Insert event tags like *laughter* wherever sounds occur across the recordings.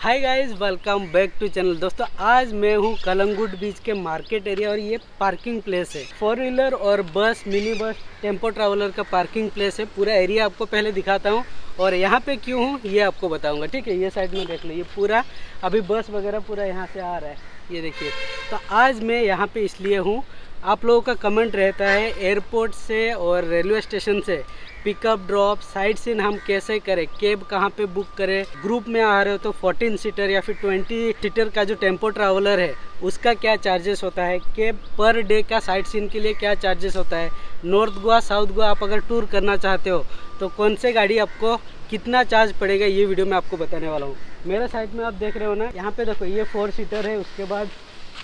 Hi guys welcome back to channel दोस्तों, आज मैं हूँ कलंगुट बीच के मार्केट एरिया और ये पार्किंग प्लेस है। फोर व्हीलर और bus mini bus tempo traveller का पार्किंग प्लेस है। पूरा एरिया आपको पहले दिखाता हूँ। और यहाँ पे क्यों हूँ, ये आपको बताऊँगा, ठीक है? ये साइड में देख लो, ये पूरा, अभी बस वगैरह पूरा यहाँ से आ रहा है। ये देखिए तो आज मैं यहाँ पे इसलिए हूँ आप लोगों का कमेंट रहता है एयरपोर्ट से और रेलवे स्टेशन से। पिकअप ड्रॉप साइड सीन हम कैसे करें? कैब कहाँ पे बुक करें? ग्रुप में आ रहे हो तो 14 सीटर या फिर 20 सीटर का जो टेंपो ट्रैवलर है, उसका क्या चार्जेस होता है? केब पर डे का साइड सीन के लिए क्या चार्जेस होता है? नॉर्थ गोवा साउथ गोवा आप अगर टूर करना चाहते हो तो कौन से गाड़ी आपको कितना चार्ज पड़ेगा? ये वीडियो मैं आपको बताने वाला हूँ। मेरे साइड में आप देख रहे हो ना, यहाँ पे देखो ये फोर सीटर है, उसके बाद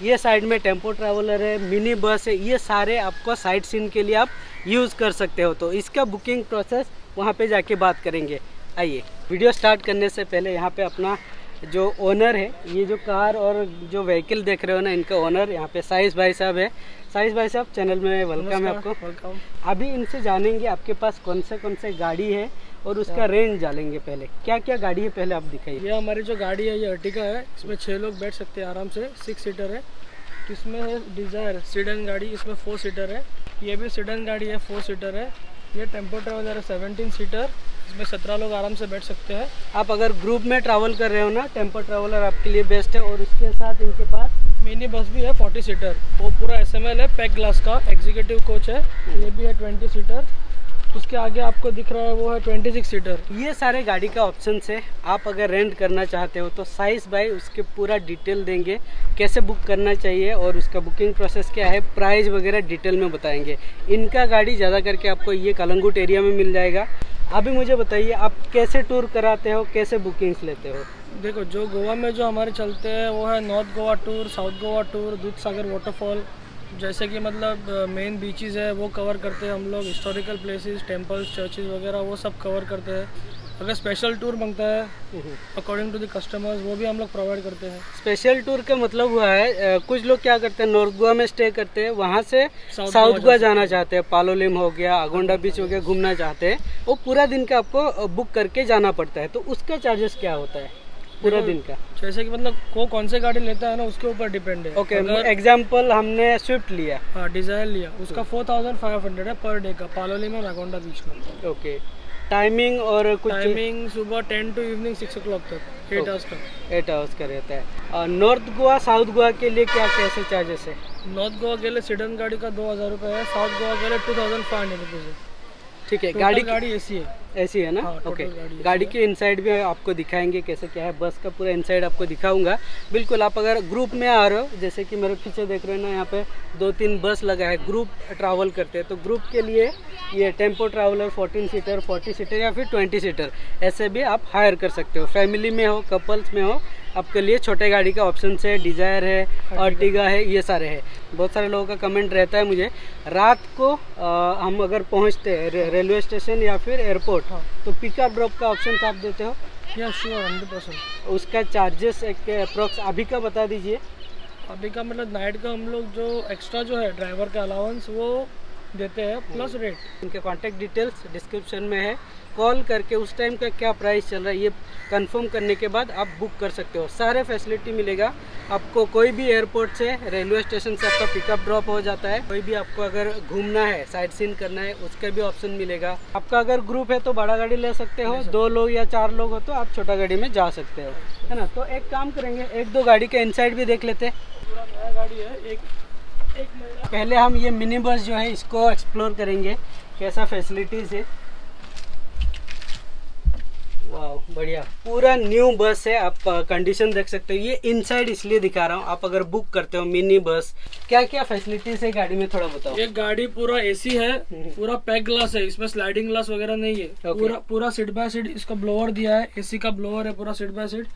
ये साइड में टेंपो ट्रैवलर है मिनी बस है ये सारे आपको साइड सीन के लिए आप यूज़ कर सकते हो। तो इसका बुकिंग प्रोसेस वहाँ पे जाके बात करेंगे। आइए वीडियो स्टार्ट करने से पहले यहाँ पे अपना जो ओनर है ये जो कार और जो व्हीकल देख रहे हो ना इनका ओनर यहाँ पे साइज़ भाई साहब है। साइज़ भाई साहब चैनल में वेलकम है आपको। वेलकम अभी इनसे जानेंगे आपके पास कौन से कौन से गाड़ी है और उसका रेंज डालेंगे पहले। क्या क्या गाड़ी है पहले आप दिखाइए। ये हमारी जो गाड़ी है ये अर्टिका है। इसमें छः लोग बैठ सकते हैं आराम से। सिक्स सीटर है। इसमें है डिज़ायर सीडन गाड़ी। इसमें फोर सीटर है। ये भी सीडन गाड़ी है फोर सीटर है। ये टेंपो ट्रेवलर है सेवनटीन सीटर इसमें सत्रह लोग आराम से बैठ सकते हैं। आप अगर ग्रुप में ट्रैवल कर रहे हो ना टेंपो ट्रैवलर आपके लिए बेस्ट है और उसके साथ इनके पास मिनी बस भी है फोर्टी सीटर वो पूरा एसएमएल है पैक ग्लास का। एग्जीक्यूटिव कोच है। ये भी है ट्वेंटी सीटर उसके आगे आपको दिख रहा है वो है ट्वेंटी सिक्स सीटर ये सारे गाड़ी का ऑप्शन है। आप अगर रेंट करना चाहते हो तो साइज़ बाई उसके पूरा डिटेल देंगे। कैसे बुक करना चाहिए और उसका बुकिंग प्रोसेस क्या है प्राइस वगैरह डिटेल में बताएँगे। इनका गाड़ी ज़्यादा करके आपको ये कलंगुट एरिया में मिल जाएगा। अभी मुझे बताइए आप कैसे टूर कराते हो कैसे बुकिंग्स लेते हो? देखो जो गोवा में जो हमारे चलते हैं वो है north Goa tour south Goa tour Dudhsagar waterfall जैसे कि मतलब मेन बीचेस है वो कवर करते हैं हम लोग हिस्टोरिकल प्लेसेस टेम्पल्स चर्चेज वगैरह वो सब कवर करते हैं। अगर स्पेशल टूर माँगता है अकॉर्डिंग टू द कस्टमर्स वो भी हम लोग प्रोवाइड करते हैं। स्पेशल टूर का मतलब हुआ है कुछ लोग क्या करते हैं नॉर्थ गोवा में स्टे करते हैं वहाँ से साउथ गोवा जाना चाहते हैं पालोलिम हो गया अगोंडा बीच हो गया घूमना चाहते हैं। वो पूरा दिन का आपको बुक करके जाना पड़ता है तो उसका चार्जेस क्या होता है? पूरा दिन का। जैसे कि मतलब को कौन से गाड़ी लेता है ना उसके ऊपर डिपेंड है। ओके एग्ज़ाम्पल हमने स्विफ्ट लिया। हाँ डिज़ायर लिया। उसका फोर थाउज़ेंड फाइव हंड्रेड है पर डे का पालोली में नागोंडा बीच में। ओके टाइमिंग और कुछ टाइमिंग सुबह ten to evening six o'clock तक एट आवर्स का। एट आवर्स का रहता है। और नॉर्थ गोवा साउथ गोवा के लिए क्या कैसे चार्जेस है? नॉर्थ गोवा के लिए सीडन गाड़ी का दो हज़ार रुपये है साउथ गोवा के लिए two thousand five hundred rupees है। ठीक है गाड़ी गाड़ी एसी है। ऐसी है ना? हाँ, ओके गाड़ी ऐसी गाड़ी के इनसाइड भी आपको दिखाएँगे कैसे क्या है। बस का पूरा इनसाइड आपको दिखाऊँगा। बिल्कुल आप अगर ग्रुप में आ रहे हो जैसे कि मेरे पीछे देख रहे हो ना यहाँ पे दो तीन बस लगा है। ग्रुप ट्रैवल करते हैं। तो ग्रुप के लिए ये टेंपो ट्रैवलर 14 सीटर 40 सीटर या फिर 20 सीटर ऐसे भी आप हायर कर सकते हो। फैमिली में हो कपल्स में हो आपके लिए छोटे गाड़ी का ऑप्शन है डिज़ायर है अर्टिगा है ये सारे है। बहुत सारे लोगों का कमेंट रहता है मुझे। रात को आ, हम अगर पहुँचते हैं रे, रेलवे स्टेशन या फिर एयरपोर्ट हाँ। तो पिकअप ड्रॉप का ऑप्शन आप देते हो? या श्योर हंड्रेड परसेंट उसका चार्जेस एक अप्रोक्स अभी का बता दीजिए। अभी का मतलब नाइट का हम लोग जो एक्स्ट्रा जो है ड्राइवर का अलाउंस वो देते हैं प्लस रेट उनके कॉन्टैक्ट डिटेल्स डिस्क्रिप्शन में है। कॉल करके उस टाइम का क्या प्राइस चल रहा है, ये कंफर्म करने के बाद आप बुक कर सकते हो। सारे फैसिलिटी मिलेगा। आपको कोई भी एयरपोर्ट से रेलवे स्टेशन से आपका पिकअप ड्रॉप हो जाता है। कोई भी आपको अगर घूमना है साइड सीन करना है, उसका भी ऑप्शन मिलेगा। आपका अगर ग्रुप है तो बड़ा गाड़ी ले सकते हो, दो लोग या चार लोग हो तो आप छोटा गाड़ी में जा सकते हो। है ना? तो एक काम करेंगे, एक दो गाड़ी का इनसाइड भी देख लेते हैं। गाड़ी है, एक पहले हम ये मिनी बस जो है इसको एक्सप्लोर करेंगे कैसा फैसिलिटीज़ है। वाह बढ़िया। पूरा न्यू बस है आप कंडीशन देख सकते हो। ये इनसाइड इसलिए दिखा रहा हूँ आप अगर बुक करते हो मिनी बस क्या क्या फैसिलिटीज़ है गाड़ी में थोड़ा बताओ। ये गाड़ी पूरा एसी है पूरा पैक ग्लास है इसमें स्लाइडिंग ग्लास वगैरह नहीं है। Okay. पूरा पूरा सीट बाय सीट इसका ब्लोअर दिया है एसी का ब्लोअर है पूरा seat by seat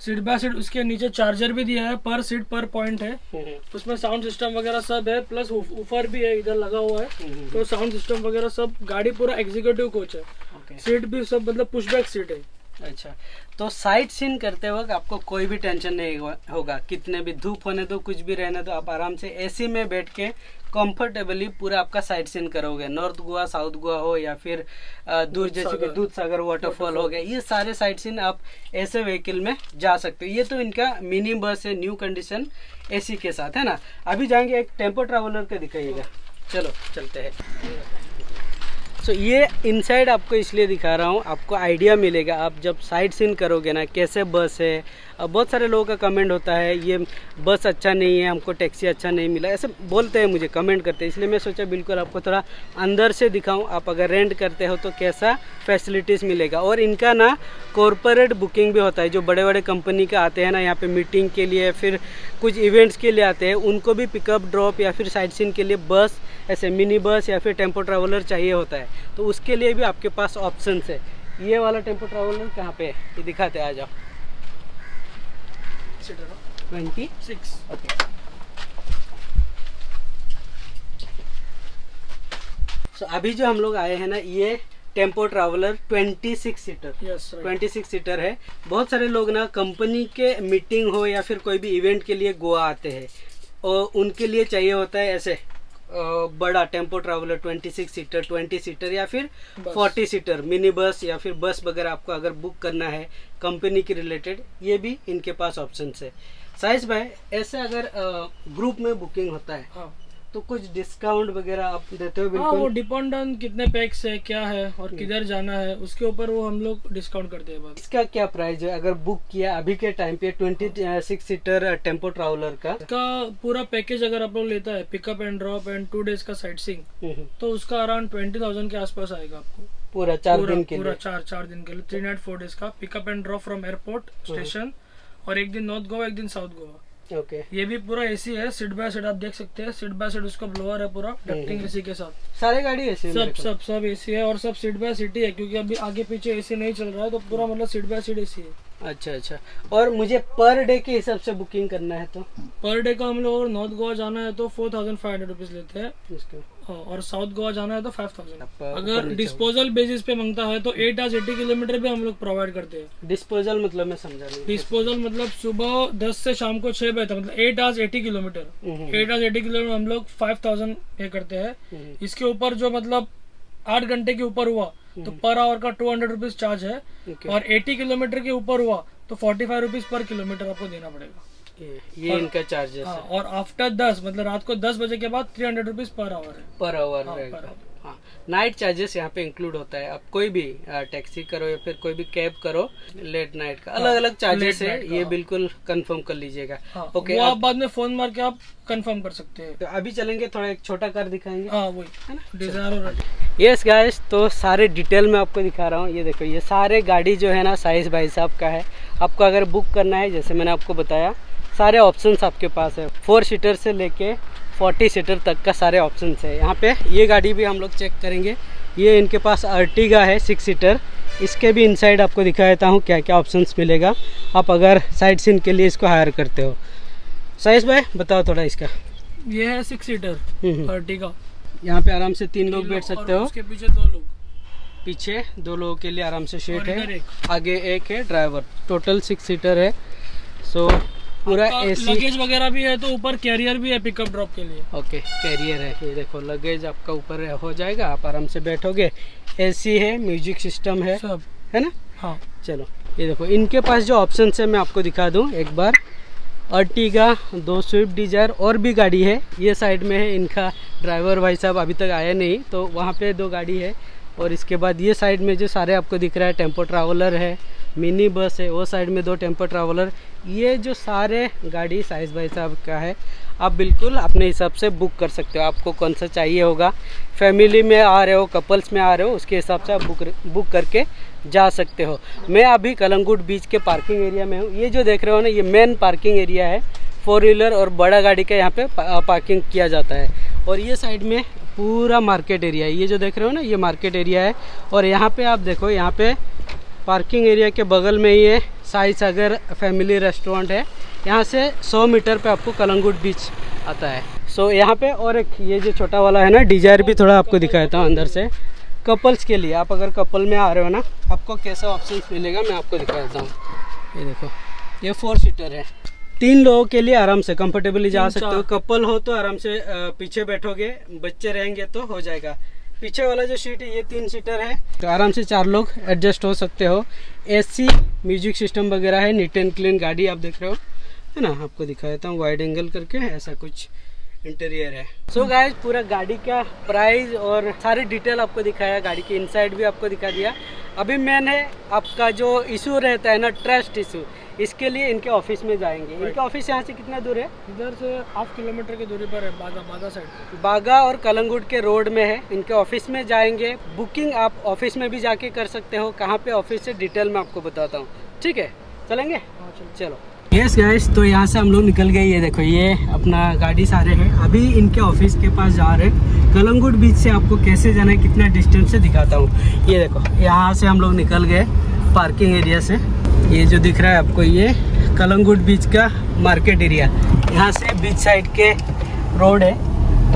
seat by seat उसके नीचे चार्जर भी दिया है पर सीट पर पॉइंट है। उसमें साउंड सिस्टम वगैरह सब है प्लस ऊपर भी है इधर लगा हुआ है। तो साउंड सिस्टम वगैरह सब गाड़ी पूरा एग्जीक्यूटिव कोच है। सीट भी सब मतलब पुशबैक सीट है। अच्छा। तो साइट सीन करते वक्त आपको कोई भी टेंशन नहीं होगा। कितने भी धूप होने दो कुछ भी रहने दो आप आराम से एसी में बैठ के कंफर्टेबली पूरा आपका साइट सीन करोगे। नॉर्थ गोवा साउथ गोवा हो या फिर दूर जैसे कि दूध सागर वाटरफॉल हो गया ये सारे साइट सीन आप ऐसे व्हीकल में जा सकते हो। ये तो इनका मिनी बस है न्यू कंडीशन एसी के साथ है ना? अभी जाएँगे एक टेंपो ट्रैवलर का दिखाइएगा। चलो चलते हैं। सो ये इनसाइड आपको इसलिए दिखा रहा हूँ, आपको आइडिया मिलेगा। आप जब साइड सीन करोगे ना, कैसे बस है बहुत सारे लोगों का कमेंट होता है, ये बस अच्छा नहीं है, हमको टैक्सी अच्छा नहीं मिला, ऐसे बोलते हैं मुझे कमेंट करते हैं। इसलिए मैं सोचा बिल्कुल आपको थोड़ा अंदर से दिखाऊँ, आप अगर रेंट करते हो तो कैसा फैसिलिटीज़ मिलेगा। और इनका ना कॉरपोरेट बुकिंग भी होता है, जो बड़े बड़े कंपनी का आते हैं ना, यहाँ पर मीटिंग के लिए, फिर कुछ इवेंट्स के लिए आते हैं, उनको भी पिकअप ड्रॉप या फिर साइड सीन के लिए बस ऐसे मिनी बस या फिर टेंपो ट्रैवलर चाहिए होता है। तो उसके लिए भी आपके पास ऑप्शन है। ये वाला टेंपो ट्रैवलर कहाँ पे है? ये दिखाते आ जाओ। ट्वेंटी? सिक्स। ओके। सो अभी जो हम लोग आए हैं ना ये tempo traveller 26 seater. Yes 26 seater है। बहुत सारे लोग ना कंपनी के मीटिंग हो या फिर कोई भी इवेंट के लिए गोवा आते हैं। और उनके लिए चाहिए होता है ऐसे बड़ा टेंपो ट्रैवलर 26 सीटर 20 सीटर या फिर बस। 40 सीटर मिनी बस या फिर बस वगैरह आपको अगर बुक करना है कंपनी के रिलेटेड ये भी इनके पास ऑप्शन है साइज़ भाई ऐसे अगर ग्रुप में बुकिंग होता है हाँ तो कुछ डिस्काउंट वगैरह आप देते हो हाँ वो डिपेंड ऑन कितने पैक्स है क्या है और किधर जाना है उसके ऊपर वो हम लोग डिस्काउंट करते हैं इसका क्या प्राइस है? अगर बुक किया अभी के टाइम पे twenty six seater tempo traveller का। इसका पूरा पैकेज अगर आप लोग लेता है pickup and drop and two days का साइट सीइंग हम्म, तो उसका अराउंड ट्वेंटी थाउज़ेंड के आसपास आएगा आपको। पूरा चार दिन के पूरा चार चार दिन के लिए थ्री नाइट फोर डेज़ का। Pickup and drop from airport station और एक दिन नॉर्थ गोवा एक दिन साउथ गोवा। ओके ये भी पूरा एसी है सीट बाय सीट आप देख सकते हैं सीट बाय सीट उसका ब्लोअर है पूरा डक्टिंग एसी के साथ। सारे गाड़ी एसी सब सब सब एसी है और सब सीट बाय सीट ही है क्योंकि अभी आगे पीछे एसी नहीं चल रहा है तो पूरा मतलब सीट बाय सीट एसी है। अच्छा अच्छा। और मुझे पर डे के हिसाब से बुकिंग करना है तो? पर डे का हम लोग अगर नॉर्थ गोवा जाना है तो four thousand five hundred rupees लेते हैं। हाँ, और साउथ गोवा जाना है तो फाइव थाउज़ेंड अगर डिस्पोजल बेसिस पे माँगता है तो एट आज एटी किलोमीटर भी हम लोग प्रोवाइड करते हैं। डिस्पोजल मतलब मैं समझा नहीं। डिस्पोजल मतलब सुबह दस से शाम को छह बजे तक मतलब eight hours eighty kilometre eight hours eighty kilometre हम लोग फाइव थाउज़ेंड पे करते हैं। हम्म, इसके ऊपर जो मतलब आठ घंटे के ऊपर हुआ तो पर आवर का टू हंड्रेड रुपीज़ चार्ज है okay. और एटी किलोमीटर के ऊपर हुआ तो forty five rupees per kilometre आपको देना पड़ेगा। ये इनका चार्जेस हाँ और आफ्टर दस मतलब रात को दस बजे के बाद three hundred rupees per hour है। पर आवर हाँ, per hour। हाँ नाइट चार्जेस यहाँ पे इंक्लूड होता है। आप कोई भी टैक्सी करो या फिर कोई भी कैब करो लेट नाइट का। अलग अलग चार्जेस है ये हाँ। बिल्कुल कंफर्म कर लीजिएगा। हाँ ओके वो आप बाद में फ़ोन मार के आप कंफर्म कर सकते हैं। तो अभी चलेंगे थोड़ा एक छोटा कार दिखाएँगे। हाँ वही। डिज़ायर और यस गाइस तो सारे डिटेल में आपको दिखा रहा हूँ। ये देखो ये सारे गाड़ी जो है ना साइज़ भाई साहब का है। आपको अगर बुक करना है जैसे मैंने आपको बताया सारे ऑप्शंस आपके पास है। फोर सीटर से लेके फोर्टी सीटर तक का सारे ऑप्शन है। यहाँ पे ये गाड़ी भी हम लोग चेक करेंगे। ये इनके पास अर्टिगा है सिक्स सीटर इसके भी इनसाइड आपको दिखा देता हूँ क्या क्या ऑप्शंस मिलेगा। आप अगर साइड सीन के लिए इसको हायर करते हो। साइज़ भाई बताओ थोड़ा इसका। ये है सिक्स सीटर। अर्टिगा यहाँ पे आराम से तीन लोग बैठ सकते हो। उसके पीछे दो लोग। पीछे दो लोगों के लिए आराम से इधर है आगे एक है ड्राइवर टोटल सिक्स सीटर है। सो पूरा एसी लगेज वगैरह भी है तो ऊपर कैरियर भी है पिकअप ड्रॉप के लिए? ओके कैरियर है ये देखो लगेज आपका ऊपर हो जाएगा आप आराम से बैठोगे। एसी है म्यूज़िक सिस्टम है सब। है ना? हाँ। चलो ये देखो इनके पास जो ऑप्शन है मैं आपको दिखा दूँ एक बार। अर्टिगा दो स्विफ्ट डिज़ायर और भी गाड़ी है ये साइड में है इनका ड्राइवर भाई साहब अभी तक आया नहीं तो वहाँ पे दो गाड़ी है और इसके बाद ये साइड में जो सारे आपको दिख रहा है टेंपो ट्रैवलर है मिनी बस है, वो साइड में दो टेंपो ट्रैवलर। ये जो सारे गाड़ी साइज़ भाई साहब का है, आप बिल्कुल अपने हिसाब से बुक कर सकते हो। आपको कौन सा चाहिए होगा। फैमिली में आ रहे हो, कपल्स में आ रहे हो, उसके हिसाब से आप बुक बुक करके जा सकते हो। मैं अभी कलंगुट बीच के पार्किंग एरिया में हूँ। ये जो देख रहे हो ना, ये मेन पार्किंग एरिया है। फोर व्हीलर और बड़ा गाड़ी का यहाँ पे पार्किंग किया जाता है। और ये साइड में पूरा मार्केट एरिया है। ये जो देख रहे हो ना, ये मार्केट एरिया है। और यहाँ पे आप देखो, यहाँ पे पार्किंग एरिया के बगल में ही है साई सागर फैमिली रेस्टोरेंट है। यहाँ से 100 मीटर पे आपको कलंगुट बीच आता है। सो so, यहाँ पे और एक ये जो छोटा वाला है ना डिज़ायर भी थोड़ा आपको दिखा देता हूँ अंदर से। कपल्स के लिए आप अगर कपल में आ रहे हो ना आपको कैसा ऑप्शन मिलेगा मैं आपको दिखा देता हूँ। ये देखो ये फोर सीटर है। तीन लोगों के लिए आराम से कंफर्टेबली जा सकते हो। कपल हो तो आराम से पीछे बैठोगे बच्चे रहेंगे तो हो जाएगा। पीछे वाला जो सीट है, ये तीन सीटर है। तो आराम से चार लोग एडजस्ट हो सकते हो। एसी म्यूज़िक सिस्टम वगैरह है नीट एंड क्लीन गाड़ी आप देख रहे हो। है ना? आपको दिखा देता हूँ वाइड एंगल करके, ऐसा कुछ इंटीरियर है। सो so गाइस पूरा गाड़ी का प्राइस और सारी डिटेल आपको दिखाया, गाड़ी की इनसाइड भी आपको दिखा दिया। अभी मैंने आपका जो इशू रहता है ना ट्रस्ट इशू इसके लिए इनके ऑफ़िस में जाएँगे। इनके ऑफ़िस यहाँ से कितना दूर है? इधर से हाफ़ किलोमीटर की दूरी पर है बागा बागा साइड बागा और कलंगुट के रोड में है। इनके ऑफ़िस में जाएँगे। बुकिंग आप ऑफ़िस में भी जाके कर सकते हो। कहाँ पे ऑफ़िस से डिटेल में आपको बताता हूँ। ठीक है? चलेंगे? हाँ चलो। यस गाइस तो यहाँ से हम लोग निकल गए। ये देखो ये अपना गाड़ी सारे हैं। अभी इनके ऑफ़िस के पास जा रहे हैं। कलंगुट बीच से आपको कैसे जाना है कितना डिस्टेंस से दिखाता हूँ। ये देखो यहाँ से हम लोग निकल गए पार्किंग एरिया से। ये जो दिख रहा है आपको, ये कलंगुट बीच का मार्केट एरिया यहाँ से बीच साइड के रोड है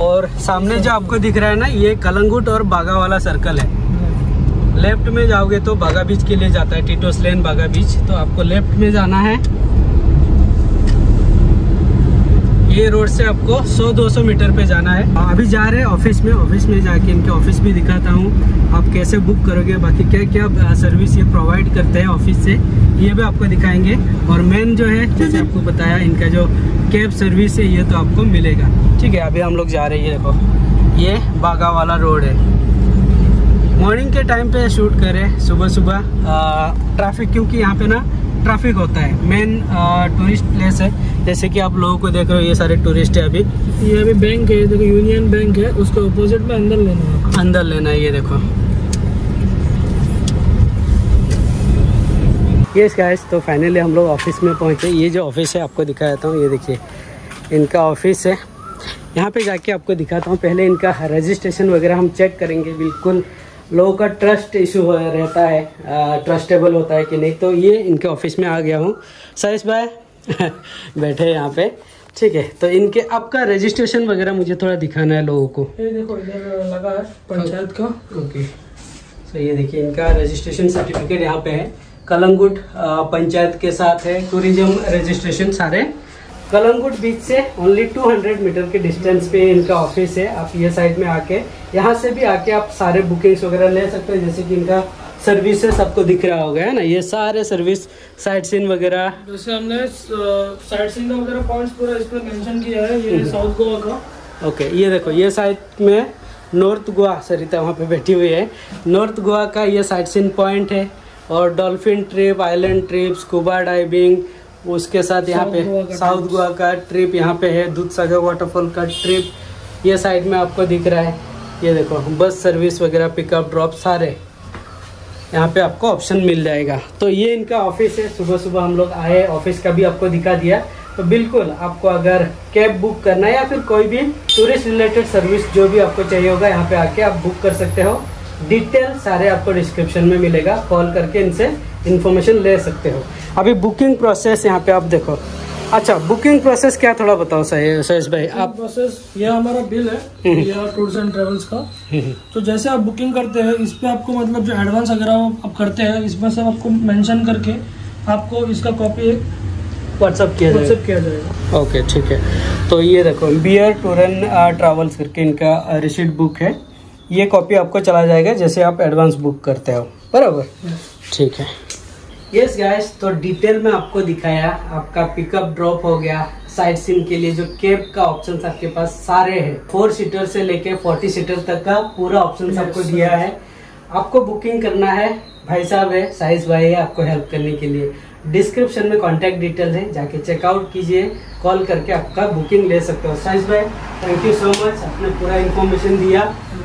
और सामने जो आपको दिख रहा है ना, ये कलंगुट और बागा वाला सर्कल है। लेफ़्ट में जाओगे तो बागा बीच के लिए जाता है, टिटोस लेन बागा बीच तो आपको लेफ़्ट में जाना है। ये रोड से आपको 100-200 मीटर पे जाना है। अभी जा रहे हैं ऑफ़िस में ऑफ़िस में जाके इनके ऑफ़िस भी दिखाता हूँ। आप कैसे बुक करोगे, बाकी क्या क्या सर्विस ये प्रोवाइड करते हैं ऑफ़िस से, ये भी आपको दिखाएँगे। और मेन जो है, जैसे आपको बताया, इनका जो कैब सर्विस है, ये तो आपको मिलेगा। ठीक है, अभी हम लोग जा रहे हैं देखो। ये बागा वाला रोड है। मॉर्निंग के टाइम पे शूट करें सुबह सुबह ट्रैफ़िक क्योंकि यहाँ पे ना ट्रैफ़िक होता है. मेन टूरिस्ट प्लेस है. जैसे कि आप लोगों को देख रहे हो ये सारे टूरिस्ट है अभी. ये अभी बैंक है देखो यूनियन बैंक है उसके अपोजिट में अंदर लेना है अंदर लेना है ये देखो. ये गाइस तो फाइनली हम लोग ऑफ़िस में पहुँचे. ये जो ऑफ़िस है आपको दिखा देता हूँ. ये देखिए इनका ऑफ़िस है. यहाँ पे जाके आपको दिखाता हूँ. पहले इनका रजिस्ट्रेशन वगैरह हम चेक करेंगे. बिल्कुल लोगों का ट्रस्ट इशू हो रहता है ट्रस्टेबल होता है कि नहीं। तो ये इनके ऑफ़िस में आ गया हूँ। सहीश भाई *laughs* बैठे हैं यहाँ पे। ठीक है तो इनके आपका रजिस्ट्रेशन वगैरह मुझे थोड़ा दिखाना है लोगों को। ये देखो इधर लगा है पंचायत का। ओके तो ये देखिए इनका रजिस्ट्रेशन सर्टिफिकेट यहाँ पे है। कलंगुट पंचायत के साथ है। टूरिज़्म रजिस्ट्रेशन सारे। कलंगुट बीच से ओनली 200 मीटर के डिस्टेंस पे इनका ऑफ़िस है। आप ये साइड में आके यहाँ से भी आके आप सारे बुकिंग्स वगैरह ले सकते हैं जैसे कि इनका सर्विसेज़ आपको दिख रहा होगा है ना? ये सारे सर्विस साइट सीन वगैरह। जैसे हमने साइड सीन का वगैरह पॉइंट्स पूरा इस पर मेंशन किया है ये साउथ गोवा का। ओके ये देखो ये साइड में नॉर्थ गोवा सरिता वहाँ पे बैठी हुई है। नॉर्थ गोवा का ये साइट सीन पॉइंट है और dolphin trip island trip scuba diving उसके साथ यहाँ पे साउथ गोवा का ट्रिप यहाँ पे है दूध सागर वाटरफॉल का ट्रिप ये साइड में आपको दिख रहा है। ये देखो बस सर्विस वगैरह पिकअप ड्रॉप सारे। यहाँ पे आपको ऑप्शन मिल जाएगा। तो ये इनका ऑफ़िस है। सुबह सुबह हम लोग आए ऑफ़िस का भी आपको दिखा दिया। तो बिल्कुल आपको अगर कैब बुक करना है या फिर कोई भी टूरिस्ट रिलेटेड सर्विस जो भी आपको चाहिए होगा यहाँ पे आके आप बुक कर सकते हो। डिटेल सारे आपको डिस्क्रिप्शन में मिलेगा। कॉल करके इनसे इन्फॉर्मेशन ले सकते हो। अभी बुकिंग प्रोसेस यहाँ पे आप देखो। अच्छा बुकिंग प्रोसेस क्या थोड़ा बताओ सही सहेश भाई आप प्रोसेस ये हमारा बिल है ये टूर्स एंड ट्रेवल्स का। तो जैसे आप बुकिंग करते हैं इस पे आपको मतलब जो एडवांस वगैरह आप करते हैं इसमें सब आपको मेंशन करके आपको इसका कॉपी व्हाट्सअप किया जाएगा। व्हाट्सएप किया जाएगा। ओके ठीक है। तो ये देखो बियर टूर एंड ट्रैवल्स करके इनका रिसीट बुक है। ये कॉपी आपको चला जाएगा जैसे आप एडवांस बुक करते हो। बराबर? ठीक है। यस गाइस तो डिटेल में आपको दिखाया आपका पिकअप ड्रॉप हो गया साइड सीन के लिए जो कैब का ऑप्शन आपके पास सारे हैं। फोर सीटर से लेके फोर्टी सीटर तक का पूरा ऑप्शन आपको दिया है। आपको बुकिंग करना है भाई साहब है साइज़ भाई है आपको हेल्प करने के लिए। डिस्क्रिप्शन में कांटेक्ट डिटेल है जाके चेकआउट कीजिए कॉल करके आपका बुकिंग ले सकते हो। साइज़ भाई थैंक यू सो मच आपने पूरा इन्फॉर्मेशन दिया।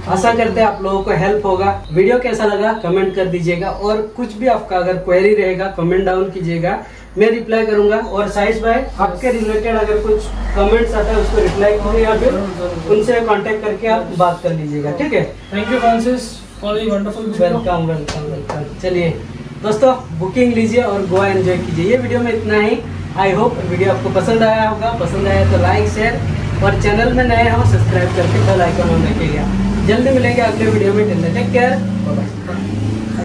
आशा करते हैं आप लोगों को हेल्प होगा। वीडियो कैसा लगा कमेंट कर दीजिएगा और कुछ भी आपका अगर क्वेरी रहेगा कमेंट डाउन कीजिएगा। मैं रिप्लाई करूँगा और साइज़ भाई आपके रिलेटेड अगर कुछ कमेंट्स आता है उसको रिप्लाई कीजिए या फिर उनसे कांटेक्ट करके आप बात कर लीजिएगा ठीक है? Thank you Francis for wonderful welcome welcome welcome चलिए दोस्तों बुकिंग लीजिए और गोवा एंजॉय कीजिए। ये वीडियो में इतना ही। आई होप वीडियो आपको पसंद आया होगा। पसंद आया तो लाइक शेयर और चैनल में नए हो सब्सक्राइब करके बेल आइकन ऑन रखिएगा। जल्दी मिलेंगे अगले वीडियो में टेक केयर